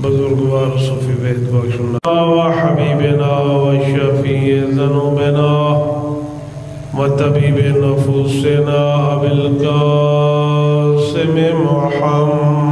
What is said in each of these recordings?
बुजुर्गवार सूफी वेद बख्शुल्ला व हबीबना व शफी ज़नूबना व तबीब नफूसना अबिल कासिम मुहम्मद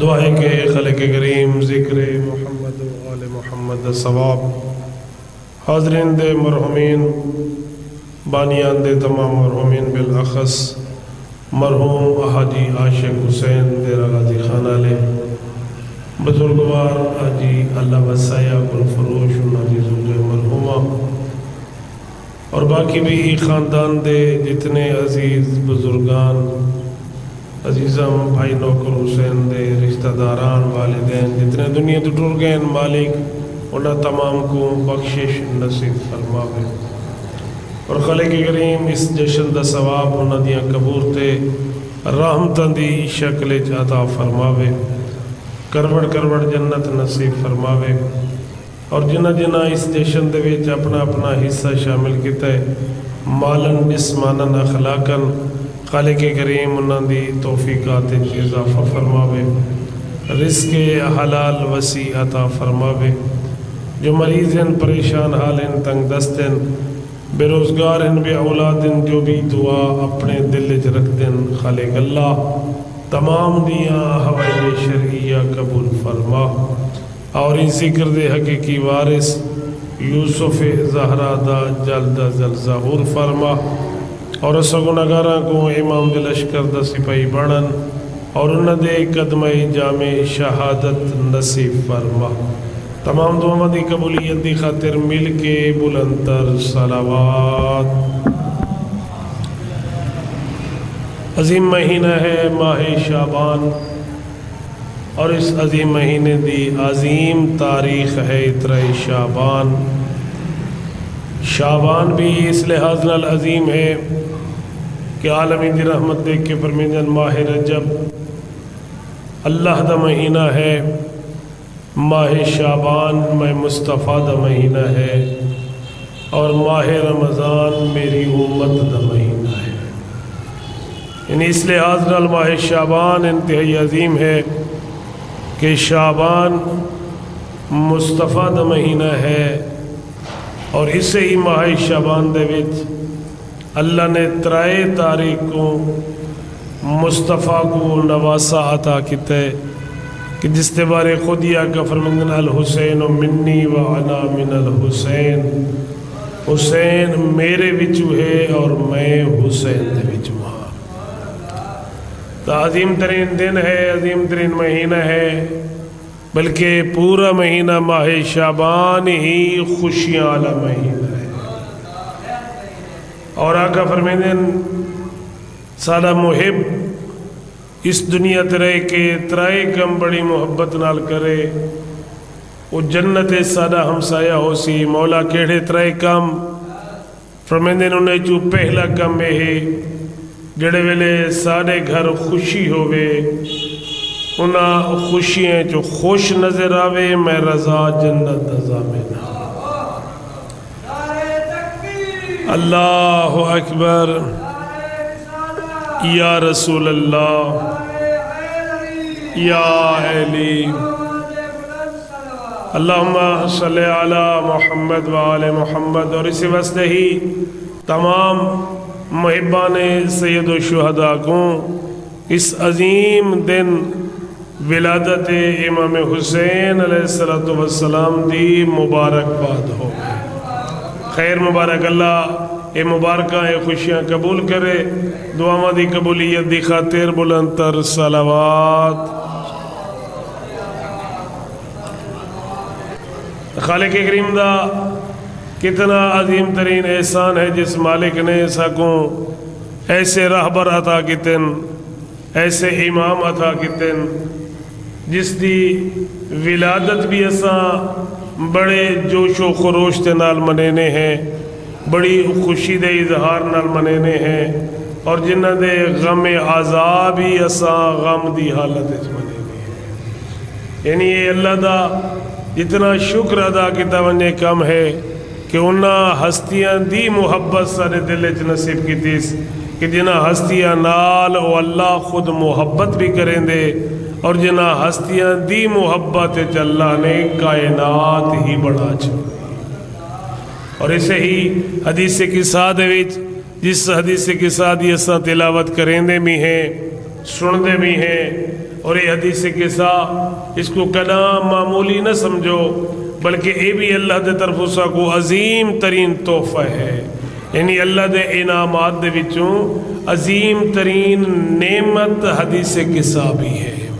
दुआए के खल के करीम ज़िक्र मोहम्मद वाल मोहम्मद सवाब हाजरीन दे मरहुमीन बानियान दे तमाम मरहुमीन बिलअखस मरहूम हाजी आशिक हुसैन देरा गाजी खाना ले। बुजुर्गवार हाजी अल्लाह वसाया गुलफरोश हाजी जुल मरहुमा। और बाकी भी ख़ानदान दे जितने अज़ीज़ बुजुर्गान, अजीज़म भाई नौकर हुसैन दे, रिश्तेदारान, वालदेन, जितने दुनिया तो टुर गए मालिक, उन्हें तमाम को बख्शिश नसीब फरमावे। और खले के करीम इस जशन का सवाब उन्होंने कबूर ते रहमतों की शक्ल अता फरमावे। करवड़ करवड़ जन्नत नसीब फरमावे। और जिन्हें जिन्हें इस जशन के अपना अपना हिस्सा शामिल किया मालन, जिसमानन, अखलाकन खाले के करीम उन्होंने तोफ़ीक़ात इजाफ़ा फरमावे। रिस्क हलाल वसी अता फरमावे। जो मरीज़ हैं परेशान हाल हैं तंग दस्त हैं बेरोज़गार हैं, बे औलाद हैं, जो भी दुआ अपने दिल च रख दें खाले गल्ला तमाम दिया हवाई शरिया कबूल फरमा। और ज़िक्र दे हकीकी वारिस यूसुफ जहरा दा जल्द जल ज़हूर फरमा। और सगुनगारा को इमाम दिल लश्कर द सिपाही बनन। और उन्हें कदम जाम शहादत नसीब फरमा। तमाम दुआ की कबूलियत की खातिर मिल के बुलंतर सलावात। अजीम महीना है माह शाबान, और इस अजीम महीने की अजीम तारीख है इतर शाबान। शाबान भी इस लिहाज नाल अजीम है कि आलमी की रहमत देख के फरमीजन माह रजब, अल्लाह का महीना है माह शाबान, मैं मुस्तफ़ा का महीना है। और माह रमज़ान, मेरी उम्मत का महीना है। यानी इस लिहाज नाल माह शाबान इंतहाई अजीम है कि शाबान मुस्तफ़ा का महीना है। और इसे ही माह शाबान दे अल्लाह ने त्राए तारीख को मुस्तफ़ा को नवासा अता किते कि जिसके बारे खुद ही आका फरमंदन अल हुसैन मिन्नी व अना मिन अल हुसैन। हुसैन मेरे बिचू है और मैं हुसैन के बिचू हाँ। तो अजीम तरीन दिन है, अजीम तरीन महीना है, बल्कि पूरा महीना माह शाबान ही खुशियाँ वाला महीना है। और आका फरमेंदन सादा मुहिब इस दुनिया ते रह के त्राए कम बड़ी मोहब्बत नाल करे, वो जन्नत सादा हमसाया हो सी, मौला केड़े त्राए कम? फरमेंदन उन्हें चू पहला कम है, जड़े वेले साढ़े घर खुशी होवे, उन्हें खुशियाँ जो खुश नज़र आवे, मैं रजा जन्नत रजा में ना अल्लाह अकबर। या रसूल अल्लाह या अली अल्लाह मोहम्मद वाल मोहम्मद। और इसी वस्ते ही तमाम महबान सैद शहदा को इस अजीम दिन विलादत इमाम हुसैन सलाम दी मुबारकबाद हो खैर मुबारक अल्लाह ये मुबारक ये खुशियाँ कबूल करे, दुआवा दी कबूलियत दी खातिर बुलंतर सलावात। खाले के करीम का कितना अजीम तरीन एहसान है जिस मालिक ने सको ऐसे रहबर अता कितन, ऐसे इमाम अता कितन जिसकी विलादत भी असा बड़े जोशो खरोश के नाल मनेने हैं। बड़ी खुशी दे इजहार नाल मनेने हैं और जिन्हों दे गम आज़ाब ही असा गम की हालत मनेने हैं। यानी अल्लाह का जितना शुक्र अदा किया वने कम है कि उन्होंने हस्तियाँ दी मुहब्बत सारे दिल च नसीब की कि जिन्हें हस्तियाँ नाल वो अल्लाह खुद मुहब्बत भी करें दे और जिन्हें हस्तियाँ दी मुहब्बत अल्लाह ने कायनात ही बना छोड़ी और इसे ही हदीस किसा जिस किसा की असा तिलावत करेंदे भी हैं सुनते भी हैं, और ये हदीस किसा इसको कदा मामूली न समझो, बल्कि ये भी अल्लाह के तरफ़ को अजीम तरीन तोहफा है। यानी अल्लाह के इनामात अजीम तरीन नेमत हदीस किसा भी है।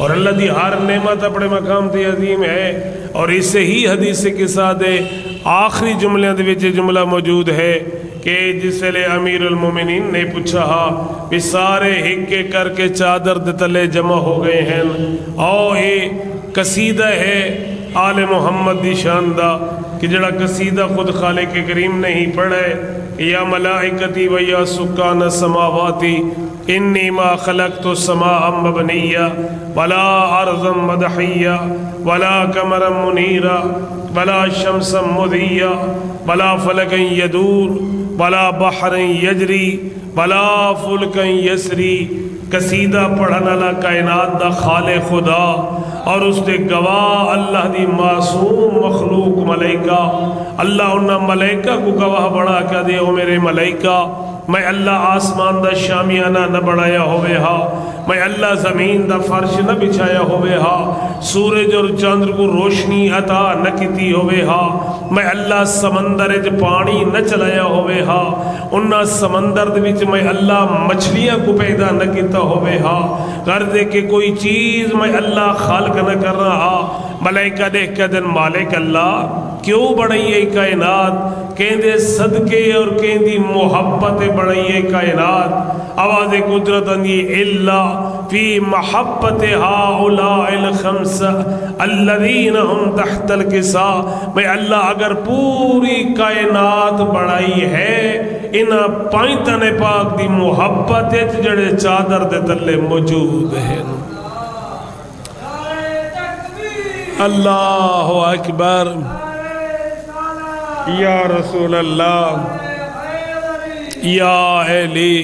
और अल्लाह की हर नेमत अपने मकाम से अजीम है। और इससे ही हदीस किसा दे आखिरी जुमलों के जुमला मौजूद है कि जिसले अमीर उलमोमिन ने पूछा, हा, भी सारे हिक्के करके चादर दे तले जमा हो गए हैं। आओ, ये कसीदा है आल मोहम्मद की शान का जड़ा कसीदा खुद खाले के करीम नहीं पढ़े। या मलाइकती वया सुकान समावाती इन्नी मा खलक तो समा मबनिया, वला अर्जम मदहिया, वला कमरम मुनीरा, वला शमसम मुदिया, वला फलक यदूर, वला बहर यजरी, वला फुलक यसरी। कसीदा पढ़ने वाला कायनात का खाले खुदा, और उसके गवाह अल्लाह की मासूम मखलूक मलाइका। अल्लाह उन्हें मलाइका को गवाह बना कर दे मेरे मलाइका। मैं अल्लाह आसमान का शामियाना न बनाया होवे हा। मैं अल्लाह ज़मीन का फर्श न बिछाया होवे हा। सूरज और चंद्र को रोशनी अता न की होवे हा। मैं अल्लाह समंदर च पानी न चलाया होवे हा। उन्ना समंदर मैं अल्लाह मछलियाँ को पैदा न किया होवे हा। कर दे के कोई चीज़ मैं अल्लाह खालक न कर रहा मलाइका देख के दिन मालिक अल्लाह क्यों बनाइए कायनात? कहते सदके और कहती मोहब्बत बनाइए कायनात। आवाज़ कुदरत आंदी इल्ला फ़ी महब्बत किसा। मैं अल्लाह अगर पूरी कायनात बनाई है इन पाई पाक दी मोहब्बत जड़े चादर के तले मौजूद हैं। अल्लाह अकबर। या रसूल अल्लाह या अली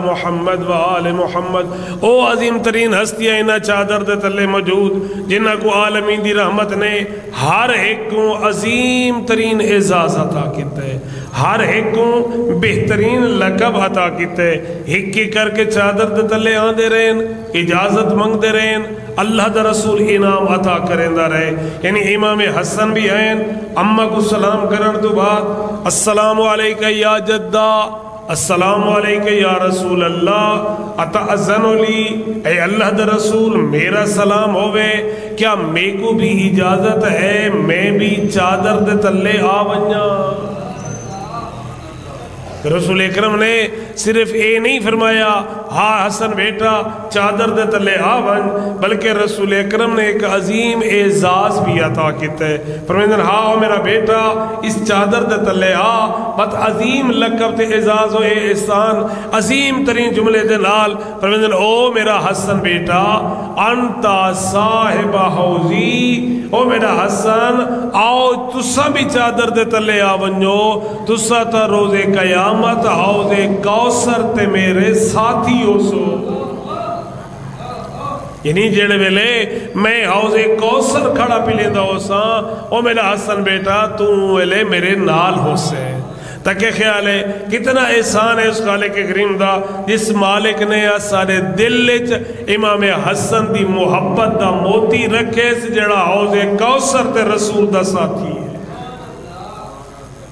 मोहम्मद व आल मोहम्मद। ओ अजीम तरीन हस्तियाँ, इन्हें चादर दे तले मौजूद, जिन्हें को आलमी की रहमत ने हर एक को अजीम तरीन एजाज अता किया हर एक को बेहतरीन लकब अता किया एक करके चादर के तले आते रहें इजाज़त मंगते रहें अल्लाह का रसूल इनाम अता करेंदा रहे। यानी इमाम हसन भी हैं, अम्मा को सलाम करण तो बाद वालेकुम या जद्दा। अस्सलाम या रसूल अल्लाह अतअजनली ए अल्लाह द रसूल मेरा सलाम होवे। क्या मेको भी इजाज़त है? मैं भी चादर दे तले आ बजा रसूल अकरम ने सिर्फ़ ये नहीं फरमाया, हा हसन बेटा, चादर दे तले आ बन बल्कि रसूल अकरम ने एक अजीम एजाज भी अता किया फरमेंदन हा ओ मेरा बेटा, इस चादर दे तले आ, बत अजीम लकब ते एजाज हो एहसान, अजीम तरीन जुमले दे नाल। फरमेंदन ओ मेरा हसन बेटा, अंता साहिब हौजी, ओ मेरा हसन, आओ तुसा भी चादर दे तले आ वनो तुसा तो रोज़े कयामत, हौजे कौसर ते मेरे साथी हो सो। यानी जेड़े वेले मैं हौजे कौसर खड़ा पी लेंदा हो सा ओ मेरा हसन बेटा, तू वेले मेरे नाल हो से तके ख्याल है, कितना एहसान है उस खाले के करीम का जिस मालिक ने सारे दिल च इमाम हसन की मुहब्बत का मोती रखे जड़ा हौजे कौसर ते रसूल का साथी है।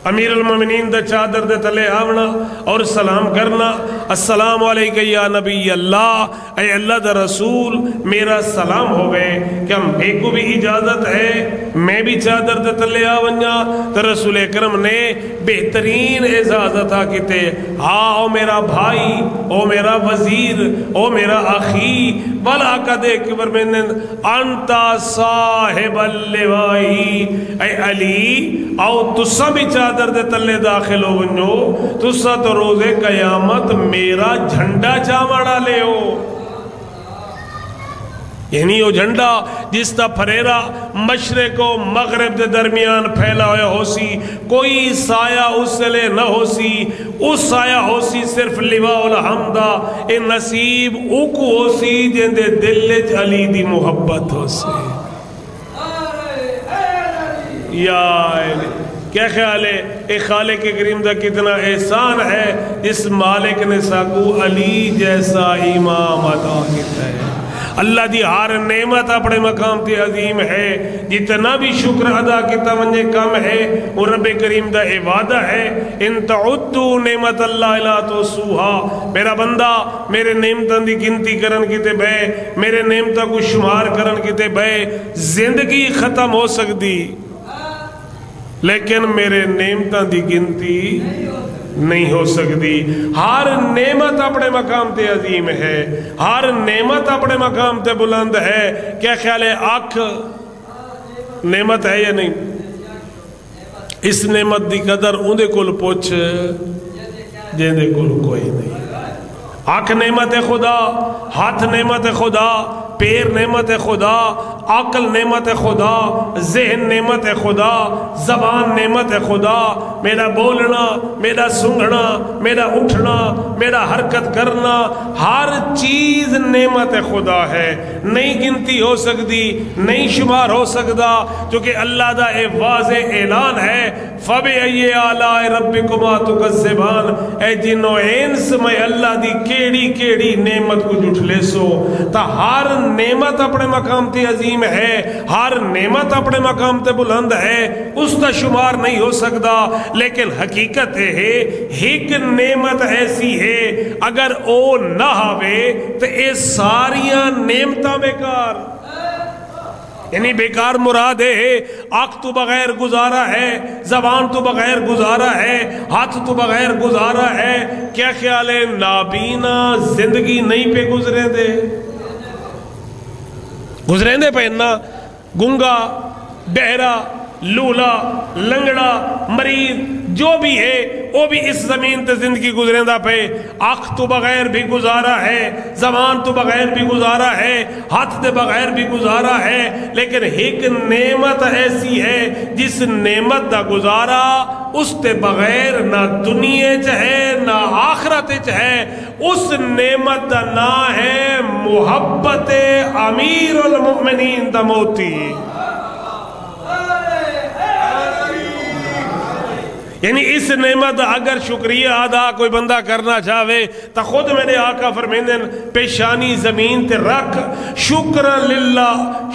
अमीर उलमनीन द चादर, दे तले आवना और सलाम करना। अस्सलाम या नबी अल्लाह ए अल्लाह दा रसूल, मेरा सलाम होवे क्या मेको भी इजाज़त है। मैं भी चादर, दे तले आ वंजा तो रसूल करम ने बेहतरीन इजाज़त आ किते हाँ ओ मेरा भाई, ओ मेरा वज़ीर, ओ मेरा अखी बला कदे किबर में अंता साहिब अली, आओ तुसा भी चादर दे तले दाखिल हो वनो तुसा तो रोज़े कयामत मेरा झंडा चावड़ा ले हो। यानी वो झंडा जिसका फरेरा मशरे को मगरब के दरमियान फैला हुआ हो सी कोई साया उसले न हो सी उस साया हो सी सिर्फ़ लिवाउल हमदा। ए नसीब उक हो सी जिंदे दिल च अली दी मोहब्बत हो सी या क्या ख्याल है? खाले के करीम का कितना एहसान है? इस मालिक ने साकू अली जैसा इमाम अदा किया है। अल्लाह की हर नेमत अपने मकाम से अजीम है। जितना भी शुक्र अदा किया वजे कम है। वो रब करीम का यह वादा है, इन तउद्दू नेमत अल्लाह तो सूहा मेरा बंदा, मेरे नेमतों की गिनती करन बह, मेरे नेमतों को शुमार करन बह, ज़िंदगी खत्म हो सकती लेकिन मेरे नेमतों की गिनती नहीं हो सकती हर नेमत अपने मकाम ते अजीम है, हर नेमत अपने मकाम ते बुलंद है। क्या ख्याल है अख नेमत है या नहीं? इस नेमत की कदर उन्हें को पुछ, जिंदे को कोई नहीं। अख नेमत है खुदा, हाथ नेमत है खुदा, पैर नेमत है खुदा अकल नेमत है खुदा, जहन नेमत है खुदा, जबान नेमत है खुदा। मेरा बोलना, मेरा सूंघना मेरा उठना, मेरा हरकत करना, हर चीज़ नेमत है खुदा है। नहीं गिनती हो सकती नहीं शुमार हो सकता क्योंकि अल्लाह का एक वाज ऐलान है, फब ये आला रबी कुमा ए जिनो एंस में अल्लाह की केड़ी केड़ी नेमत को जुठ ले सो तो हर नेमत अपने मकाम ते अजीम है, हर नेमत अपने मकाम ते बुलंद है उसका शुमार नहीं हो सकता लेकिन हकीकत है, एक नेमत ऐसी है, अगर ओ ना आवे तो ये सारिया नेमत बेकार। यानी बेकार मुराद है, आँख तो बगैर गुजारा है, जबान तो बगैर गुजारा है, हाथ तो बगैर गुजारा है, क्या ख्याल है, नाबीना ज़िंदगी नहीं पे गुजरे दे? गुजरेंदे पे ना गुंगा बहरा लूला लंगड़ा मरीज़ जो भी है, वो भी इस ज़मीन ते ज़िंदगी गुजरेंदा पे। अख तो बगैर भी गुजारा है, जबान तो बगैर भी गुजारा है, हाथ के बगैर भी गुजारा है, लेकिन एक नेमत ऐसी है, जिस नेमत का गुजारा उसके बगैर ना दुनिया च है, ना आखरत च है। उस नेमत का ना है मुहब्बत अमीर मुमिनीन मोती। यानी इस नेमत अगर शुक्रिया अदा कोई बंदा करना चाहे तो खुद मेरे आका फरमेंदन पेशानी ज़मीन ते रख। शुक्र लिल्ला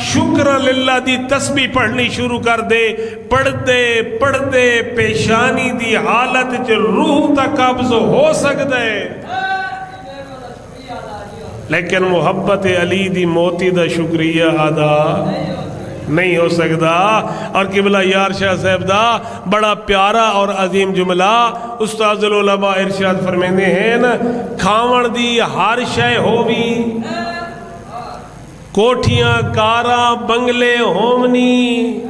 शुक्र लिल्ला दी तस्बी पढ़नी शुरू कर दे। पढ़ते पढ़ते पेशानी दी हालत च रूह तक कब्ज हो सकता है। लेकिन मुहब्बत अली दी मोती का शुक्रिया अदा नहीं हो सकता। और किबला यार शाह साहब का बड़ा प्यारा और अजीम जुमला उस्ताजुलमा इरशाद फरमेंदे हैं, खावण दी हर शय होवी। कोठियाँ, कारा, बंगले होमनी।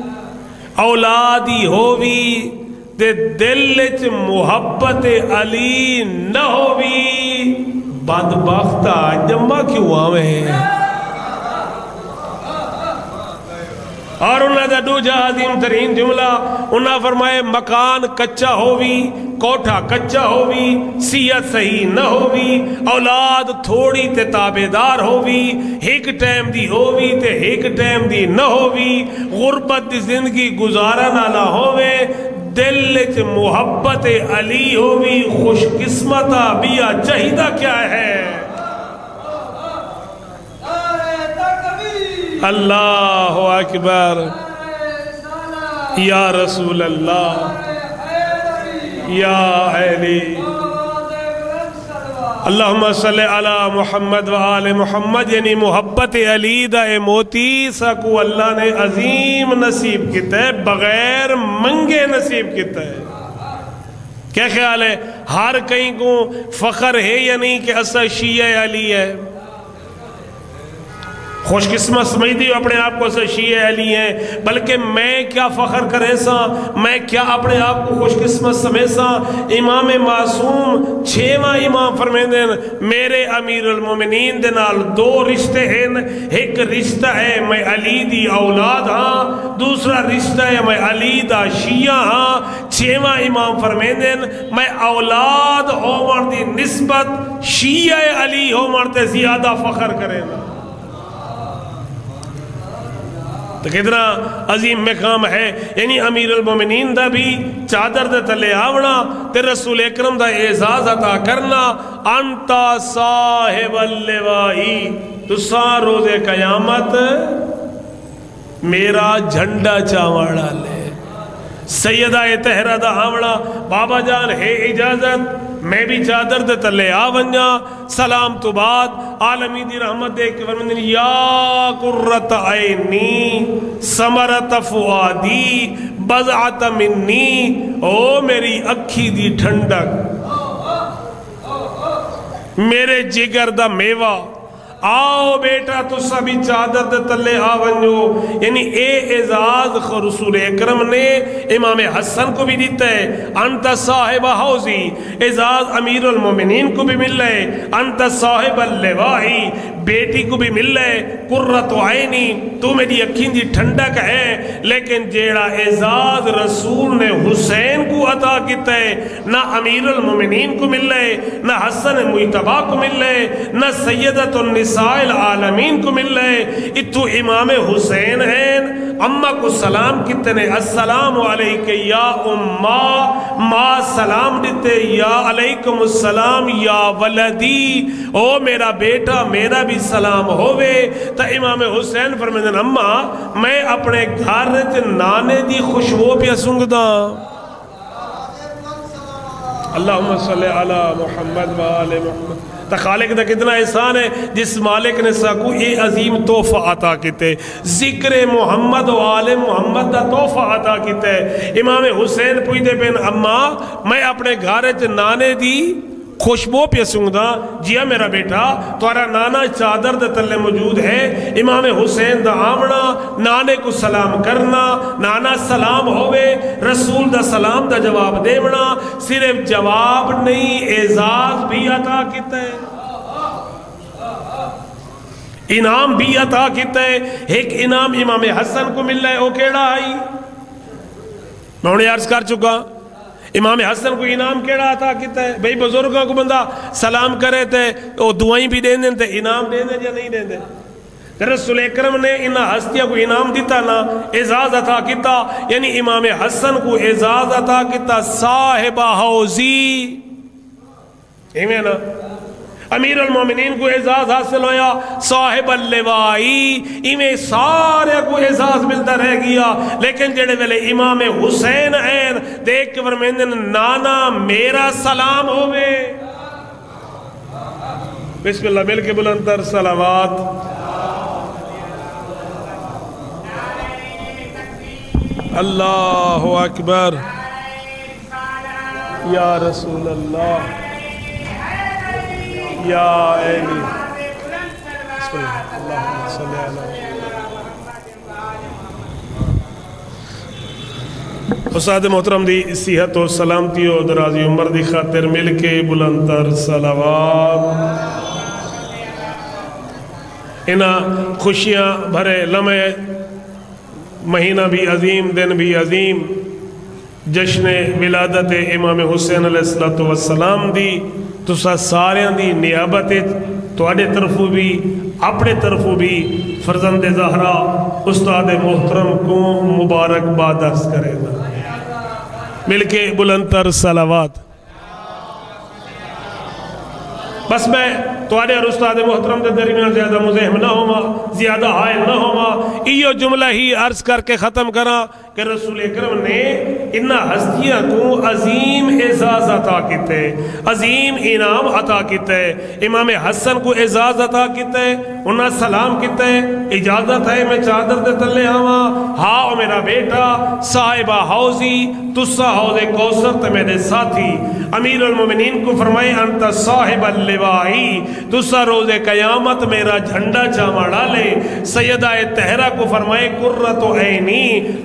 औलादी होवी ते दिल च मुहब्बत अली न होवी। बदबख्ता, जम्मा क्यों आवे? और उन्होंने दूजा अजीम तरीन जुमला उन्हें फरमाए, मकान कच्चा होवी, कोठा कच्चा होवी, सीयत सही न होवी, औलाद थोड़ी ते ताबेदार होवी, एक टाइम दी होवी ते एक टाइम दी न होवी, गुरबत दी ज़िंदगी गुजारा नाला होवे, दिल च मुहब्बत अली होवी, खुशकिस्मत बिया चाहिदा क्या है? अल्लाह अकबर या रसूल अल्लाह या अली अल्लाह अला मोहम्मद व आल मोहम्मद यानी मोहब्बत अली मोती सकू अल्लाह ने अजीम नसीब किता है बगैर मंगे नसीब किता है क्या ख्याल है हर कहीं को फखर है या नहीं कि असा शिया अली है खुशकिस्मत समझती हो, अपने आप को शीए अली हैं। बल्कि मैं क्या फ़ख्र करे सा? मैं क्या अपने आप को खुशकिस्मत समझ सा? इमाम मासूम, छेवा इमाम फरमेंदे मेरे अमीर उलमोमिनीन दे नाल दो रिश्ते हैं। एक रिश्ता है, मैं अली दी औलाद हाँ। दूसरा रिश्ता है, मैं अली दा शिया हाँ। छेवा इमाम फरमेंदे मैं औलाद होवन दी निस्बत शिया अली होवन ते ज़्यादा फ़ख्र करेगा तो कितना अजीम मकाम है। यानी अमीर उलमोमिनीन का भी चादर के थले आवना ते रसूल अकरम का एजाज अता करना। अंता साहेब तुसा रोज़े कयामत मेरा झंडा चावड़ा ले। सैयदा तहरा दा आवना। बाबा जान, है इजाज़त। मैं भी चादर दे तले आ वंजा सलाम तो बाद। आलमी दी रहमत देख के फरमांदे, या कुर्रत ऐनी, समरत फुआदी, बज़अत मिन्नी। ओ मेरी अखी दी ठंडक। मेरे जिगर दा मेवा। आओ बेटा, तुसा भी चादर दे तले आ वंजो यानी ए एजाज रसूल अकरम ने इमाम हसन को भी दिता है। अंत साहिब हौजी एजाज अमीर मोमिनीन को भी मिल रहे अंत साहिब लेवाही बेटी को भी मिल रहे कुर्रत आयनी तू मेरी अखीं दी ठंडक है। लेकिन जेड़ा एजाज रसूल ने हुसैन को अता किता है, ना अमीर मोमिनीन को मिल रहे ना हसन मुतबा को मिल रहे ना सैयदत निसाइल आलमीन को मिल रहे इतु इमाम हुसैन हैं। अम्मा को सलाम कितने? अस्सलाम वालेकुम या उम्मा। माँ सलाम देते या अलैकुम सलाम या वलदी। ओ मेरा बेटा, मेरा भी सलाम होवे। तो इमाम हुसैन फरमाते अम्मा, मैं अपने घर च नाने दी खुशबू पिया सुंगदा अल्लाह अला मोहम्मद वाले मोहम्मद। तो खालिक का कितना एहसान है, जिस मालिक ने सकू ये अजीम तोहफा अता किते। ज़िक्र मोहम्मद वाले मोहम्मद का तोहफा अता किते। इमाम हुसैन पुजते पेन, अम्मा, मैं अपने घर च नाने दी खुशबू पे सूंघदा जिया मेरा बेटा तुरा नाना चादर दे तले मौजूद है। इमाम हुसैन दा आमना नाने को सलाम करना। नाना सलाम होवे, रसूल दा सलाम दा जवाब देवना सिर्फ़ जवाब नहीं, एजाज भी अता किता है। इनाम भी अता किता है। एक इनाम इमाम हसन को मिल रहा है वो केड़ा आई? मैं उन्हें अर्ज़ कर चुका। इमाम हसन को इनाम कड़ा अता किता है भाई, बुज़ुर्गों को बंदा सलाम करे तो वो दुआई भी दे दें इनाम दे या नहीं दे दें रसूल ने इन हस्तियों को इनाम दिता ना, एजाज अता किता? यानी इमाम हसन को एजाज अता किता, साहेबा हौजी इवें ना? अमीर मोमिनीन को एजाज हासिल होया। साहिब अल्लेवाई इवें सारे को एजाज मिलता रह गया। लेकिन जेड़े वेले इमाम हुसैन हैं देख के फरमेंदन नाना मेरा सलाम होवे। बिस्मिल्लाह, मिल के बुलंदर सलावात। अल्लाह अकबर। या रसूल अल्लाह या उसाद मोहतरम दी सेहत और सलामती और दराजी उम्र की खातिर मिल के बुलंदर सलावाद इन्ह खुशियाँ भरे लम्हे महीना भी अजीम दिन भी अजीम जश्न विलादत इमाम हुसैन सलाम दी तुसा सारिया की नियाबत थोड़े तरफों भी अपने तरफों भी फरजंद जहरा उस्ताद मोहतरम को मुबारकबाद अर्ज़ करेगा मिलके बुलंदर सलावात बस मैं थोड़े और उस्ताद मोहतरम के दरमियान ज़्यादा मुजहम ना होवा, ज़्यादा हायल ना होवा। इो जुमला ही अर्ज़ करके ख़त्म करा कि रसूल अकरम ने इन हस्तियों को अजीम एजाज अता किते, अजीम इनाम अता किते। इमाम हसन को एजाज अता किते उन्हें सलाम किते, इजाज़त है, मैं चादर दे तले आवा। हाँ मेरा बेटा, साहिबा हौजी तुसा हौजे कौसर ते मेरे साथी। अमीर उलमोमिनीन को फरमाए, अंत साहिब लिवाही। तुसा रोज़े कयामत मेरा झंडा जामा डाले सैदाए तहरा को फरमाए कुर्र तो है नी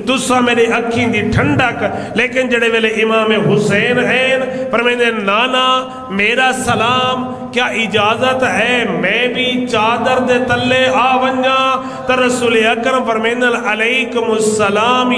तुसा मेरी अखी की ठंडक लेकिन जड़े वेले इमाम हुसैन है, फरमाइंदे, नाना, मेरा सलाम क्या इजाज़त है? मैं भी चादर दे तले आ वंजा। तो रसूल अकरम फरमाइंदे अलैकुम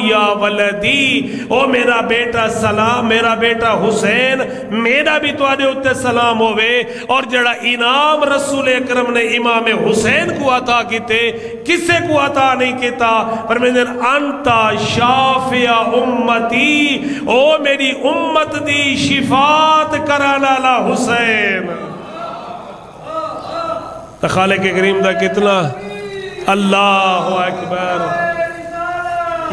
या वलदी। ओ मेरा बेटा सलाम, मेरा बेटा हुसैन, मेरा भी तुआडे उत्ते सलाम होवे। और जड़ा इनाम रसूल अकरम ने इमाम हुसैन को अता किते, किसे को अता नहीं किता? फरमाइंदे अंता शाफिया उम्मती। ओ मेरी उम्मत दी शिफात कराना ला हुसैन। तो खाले के करीम का कितना? अल्लाह अकबर।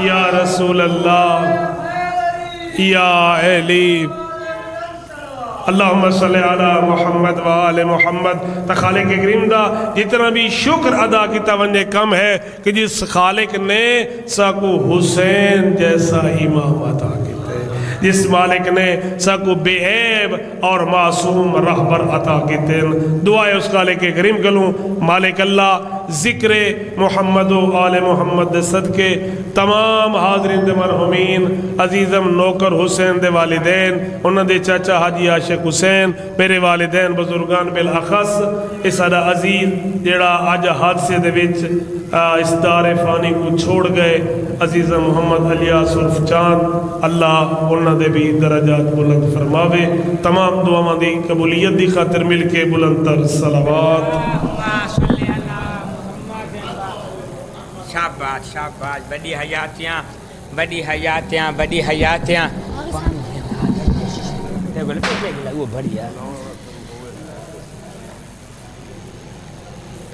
या रसूल अल्लाह या अली अल्लाह मोहम्मद वाल मोहम्मद। तो खालिक करीम जितना भी शुक्र अदा किया वने कम है कि जिस खालिक ने साकू हुसैन जैसा इमाम अदा जिस मालिक ने सको बेऐब और मासूम रहबर अता की दुआ दुआए उसका लेके करीम करूँ मालिक अल्लाह ज़िक्र मोहम्मद आल मोहम्मद सदके। तमाम हाजरीन मरहुमीन, अजीज़म नौकर हुसैन दे वालिदैन उन्होंने चाचा हाजी आशिक हुसैन, मेरे वालिदैन बजुर्गान बिल अखस इस साडा अज़ीज़ जड़ा अज हादसे विच इस दारे फानी को छोड़ गए, अज़ीज़ मोहम्मद अलिया सुल्फ चाँद। अल्लाह उन्होंने भी दराजात बुलंद फरमावे। तमाम दुआवां दी कबूलियत की खातिर मिल के बुलंद तर सलावात। शाबाश शाबाश बड़ी हयातियाँ बड़ी हयातियाँ बड़ी हयातियाँ। वो बढ़िया।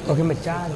ओके मैं चार